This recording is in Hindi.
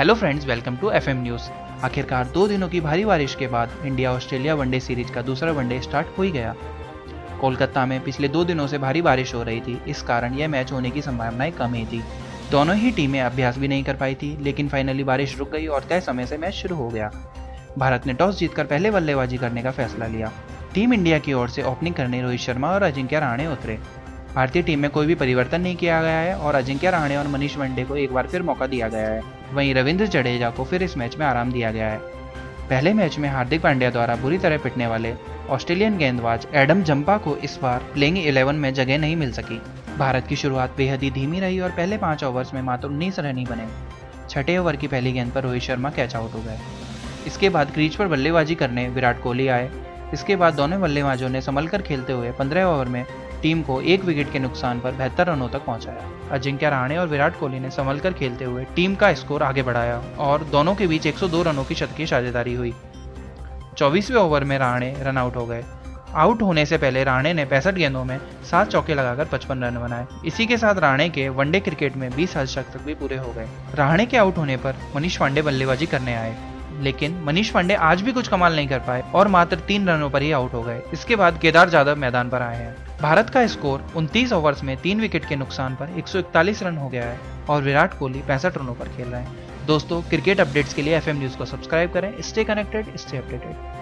Hello friends welcome to FM news आखिरकार दो दिनों की भारी बारिश के बाद इंडिया ऑस्ट्रेलिया वनडे सीरीज़ का दूसरा वनडे स्टार्ट हो ही गया। कोलकाता में पिछले दो दिनों से भारी बारिश हो रही थी, इस कारण यह मैच होने की संभावनाएँ कम ही थी। दोनों ही टीमें अभ्यास भी नहीं कर पाई थी, लेकिन फाइनली बारिश रुक गई और तय समय से मैच शुरू हो गया। भारत ने टॉस जीतकर पहले बल्लेबाजी करने का फैसला लिया। टीम इंडिया की ओर से ओपनिंग करने रोहित शर्मा और अजिंक्य रहाणे उतरे। भारतीय टीम में कोई भी परिवर्तन नहीं किया गया है और अजिंक्य रहाणे और मनीष वनडे को एक बार फिर मौका दिया गया है। वहीं रविंद्र जडेजा को फिर इस मैच में आराम दिया गया है। पहले मैच में हार्दिक पांड्या द्वारा बुरी तरह पिटने वाले ऑस्ट्रेलियन गेंदबाज एडम जंपा को इस बार प्लेइंग इलेवन में जगह नहीं मिल सकी। भारत की शुरुआत बेहद ही धीमी रही और पहले पाँच ओवर्स में मात्र उन्नीस रन ही बने। छठे ओवर की पहली गेंद पर रोहित शर्मा कैच आउट हो गए। इसके बाद क्रीज पर बल्लेबाजी करने विराट कोहली आए। इसके बाद दोनों बल्लेबाजों ने संभल कर खेलते हुए पंद्रह ओवर में टीम को एक विकेट के नुकसान पर बेहतर रनों तक पहुँचाया। अजिंक्य रहाणे और विराट कोहली ने संभल कर खेलते हुए टीम का स्कोर आगे बढ़ाया और दोनों के बीच 102 रनों की शतकीय साझेदारी हुई। चौबीसवें ओवर में रहाणे रन आउट हो गए। आउट होने से पहले राणे ने पैंसठ गेंदों में सात चौके लगाकर पचपन रन बनाए। इसी के साथ राणे के वनडे क्रिकेट में बीस तक भी पूरे हो गए। राणे के आउट होने पर मनीष पांडे बल्लेबाजी करने आए, लेकिन मनीष पांडे आज भी कुछ कमाल नहीं कर पाए और मात्र तीन रनों पर ही आउट हो गए। इसके बाद केदार जाधव मैदान पर आए हैं। भारत का स्कोर 29 ओवर्स में तीन विकेट के नुकसान पर 141 रन हो गया है और विराट कोहली पैंसठ रनों पर खेल रहे हैं। दोस्तों, क्रिकेट अपडेट्स के लिए एफएम न्यूज़ को सब्सक्राइब करें, स्टे कनेक्टेड स्टे अपडेटेड